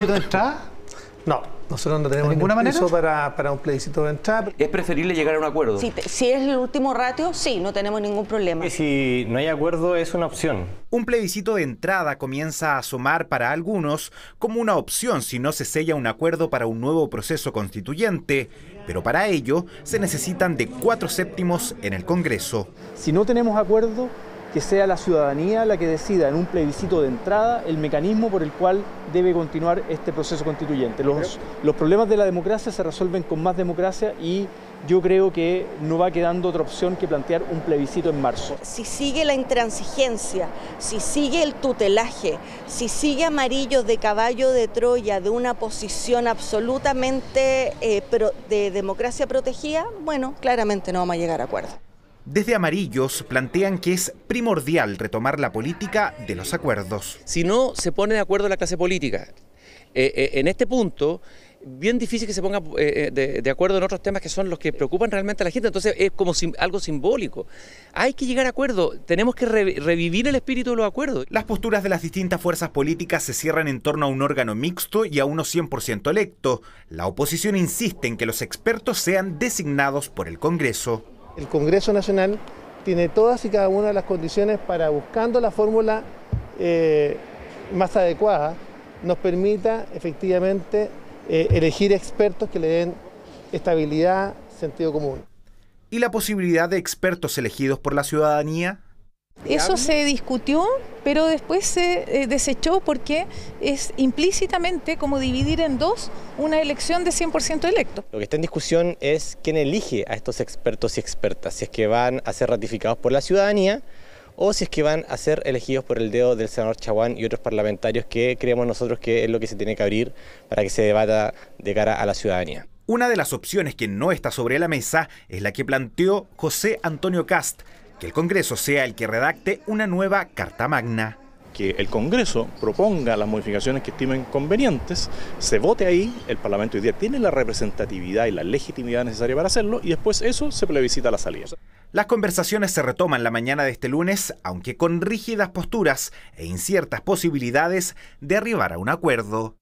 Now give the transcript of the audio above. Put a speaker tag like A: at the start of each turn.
A: de entrada?
B: No, nosotros no tenemos
A: ¿De ninguna
B: ningún
A: manera?
B: para, para un plebiscito de entrada.
C: ¿Es preferible llegar a un acuerdo?
D: Si, te- si es el último ratio, sí, no tenemos ningún problema.
E: Y si no hay acuerdo es una opción.
F: Un plebiscito de entrada comienza a asomar para algunos como una opción si no se sella un acuerdo para un nuevo proceso constituyente, pero para ello se necesitan de cuatro séptimos en el Congreso.
G: Si no tenemos acuerdo, que sea la ciudadanía la que decida en un plebiscito de entrada el mecanismo por el cual debe continuar este proceso constituyente. Los, los problemas de la democracia se resuelven con más democracia y yo creo que no va quedando otra opción que plantear un plebiscito en marzo.
D: Si sigue la intransigencia, si sigue el tutelaje, si sigue amarillo de caballo de Troya de una posición absolutamente eh, pro- de democracia protegida, bueno, claramente no vamos a llegar a acuerdo.
F: Desde Amarillos plantean que es primordial retomar la política de los acuerdos.
H: si no se pone de acuerdo la clase política eh, eh, en este punto, bien difícil que se ponga eh, de, de acuerdo en otros temas que son los que preocupan realmente a la gente. Entonces es como sim- algo simbólico. Hay que llegar a acuerdo, tenemos que re- revivir el espíritu de los acuerdos.
F: Las posturas de las distintas fuerzas políticas se cierran en torno a un órgano mixto y a uno 100% electo. La oposición insiste en que los expertos sean designados por el Congreso.
B: El Congreso Nacional tiene todas y cada una de las condiciones para, buscando la fórmula eh, más adecuada, nos permita efectivamente eh, elegir expertos que le den estabilidad, sentido común.
F: ¿Y la posibilidad de expertos elegidos por la ciudadanía?
I: Eso se discutió, pero después se eh, desechó porque es implícitamente como dividir en dos una elección de 100% electo.
E: Lo que está en discusión es quién elige a estos expertos y expertas, si es que van a ser ratificados por la ciudadanía o si es que van a ser elegidos por el dedo del senador Chaguán y otros parlamentarios que creemos nosotros que es lo que se tiene que abrir para que se debata de cara a la ciudadanía.
F: Una de las opciones que no está sobre la mesa es la que planteó José Antonio Cast, que el Congreso sea el que redacte una nueva Carta Magna.
J: que el Congreso proponga las modificaciones que estimen convenientes, se vote ahí, el Parlamento hoy día tiene la representatividad y la legitimidad necesaria para hacerlo y después eso se plebiscita a la salida.
F: Las conversaciones se retoman la mañana de este lunes, aunque con rígidas posturas e inciertas posibilidades de arribar a un acuerdo.